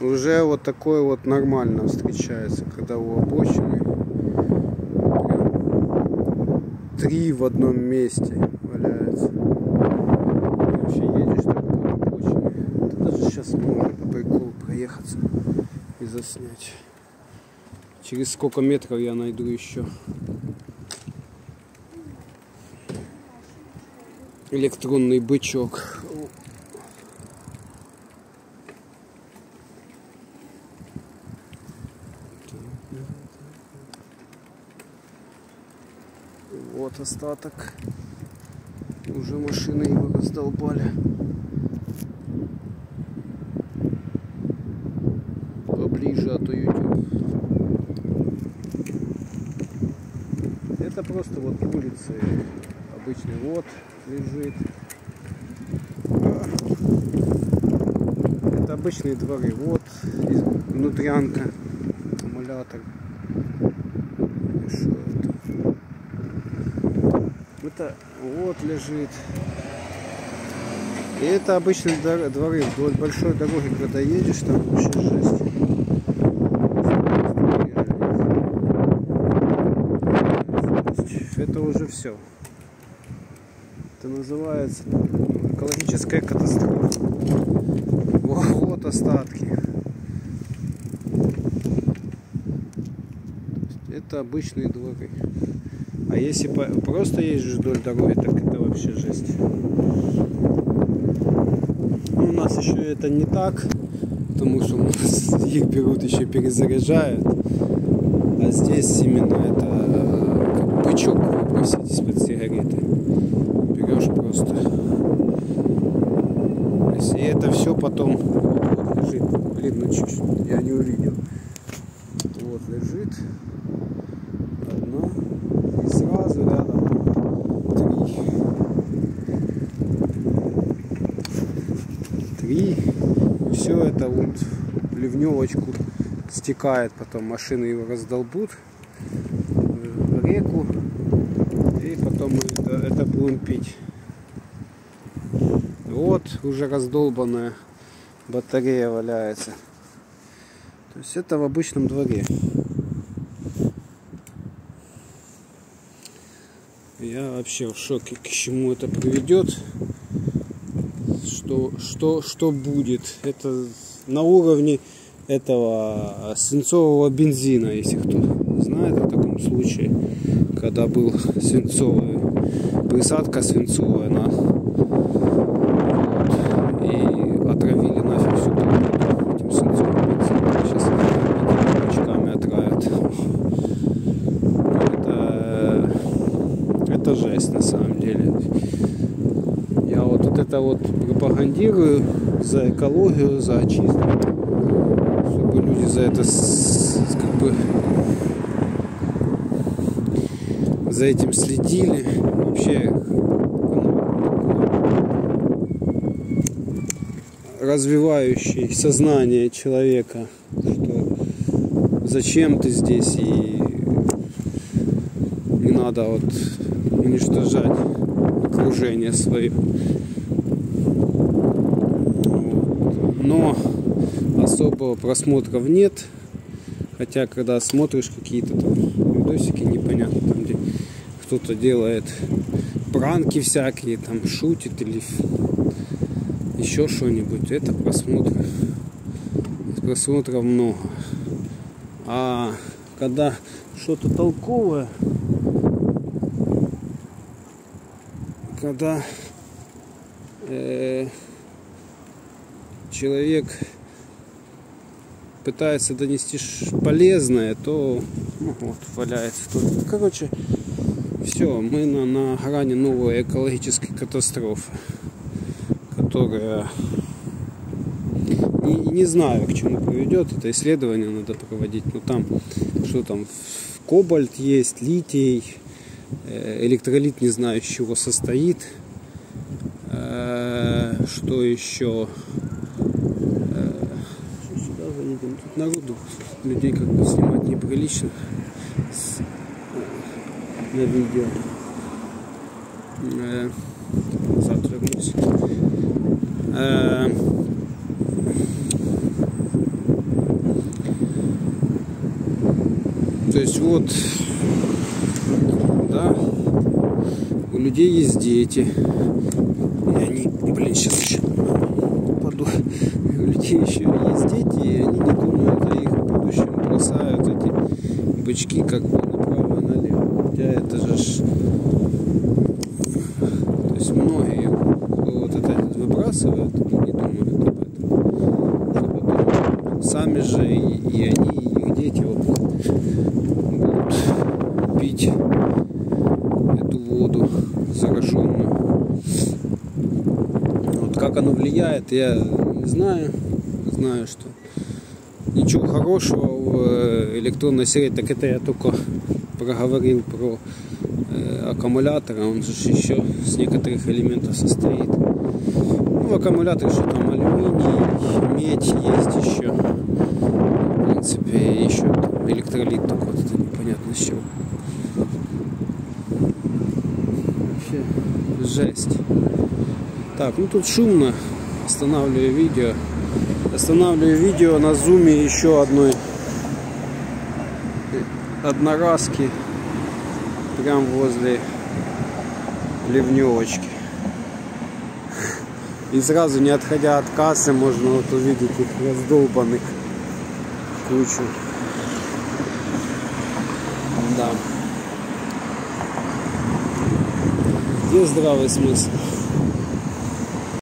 Уже вот такой вот нормально встречается, когда у обочины три в одном месте валяются. Вообще едешь так по обочине. Ты даже сейчас можно по приколу проехаться и заснять. Через сколько метров я найду еще. Электронный бычок. Вот остаток. Уже машины его раздолбали. Поближе, а то YouTube. Это просто вот улицы. Обычный вот лежит. Это обычные дворы. Вот внутрянка, аккумулятор. Что это? Вот лежит. И это обычные дворы вдоль большой дороги, когда едешь, там вообще жесть. Это уже все. Это называется экологическая катастрофа. Во- Вот остатки. Это обычные дворы. А если просто ездишь вдоль дороги, так это вообще жесть. Ну, у нас еще это не так, потому что у нас их берут еще перезаряжают. А здесь именно это как бычок выбросить из-под сигареты. Берешь просто. И это все потом вот лежит. Блин, ну чуть-чуть я не увидел. Вот лежит. Одна. И сразу рядом три. Три. И это вот в ливневочку стекает. Потом машины его раздолбут в реку. И потом это, это будем пить. Вот уже раздолбанная батарея валяется. То есть это в обычном дворе. Я вообще в шоке, к чему это приведет. Что, что, что будет. Это на уровне этого свинцового бензина, если кто знает о таком случае, когда был свинцовый, присадка свинцовая на вот, и отравили нафиг всю природу этим свинцовым бензином. Сейчас этими бочками отравят. Это, это жесть на самом деле. Я вот, вот это вот пропагандирую за экологию, за очистку, чтобы люди за это как бы за этим следили. Вообще развивающий сознание человека, что зачем ты здесь и не надо вот уничтожать окружение свое. Но особого просмотров нет. Хотя, когда смотришь какие-то там видосики непонятно, там где кто-то делает пранки всякие, там шутит или еще что-нибудь, это просмотры. Просмотров много. А когда что-то толковое, когда э, человек пытается донести полезное, то ну, вот валяется. тут. Короче, все, мы на, на грани новой экологической катастрофы, которая не, не знаю, к чему приведет. Это исследование надо проводить. Но там, что там, кобальт есть, литий, Э, электролит, не знаю, из чего состоит. Э, что еще? Э, сюда заедем. Тут народу людей как бы снимать неприлично на видео. Завтра вернусь. То есть вот да, у людей есть дети. И они, блин, сейчас еще упаду. У людей еще есть дети, и они не думают о их будущем, бросают эти бычки как бы направо налево. Хотя это же ж... То есть многие вот это выбрасывают и не думают об этом. Что потом Сами же и, и они, и их дети вот будут пить зараженную. Вот как оно влияет, я не знаю. Знаю, что ничего хорошего в э, электронной серии, так это я только проговорил про э, аккумулятор, а он же еще с некоторых элементов состоит. Ну, в аккумуляторе что там алюминий, медь есть еще. В принципе, еще электролит только вот это непонятно с чего. Вообще жесть. Так, ну тут шумно. Останавливаю видео. Останавливаю видео на зуме еще одной одноразки прям возле ливневочки. И сразу не отходя от кассы можно вот увидеть их раздолбанных кучу. Да. Где здравый смысл?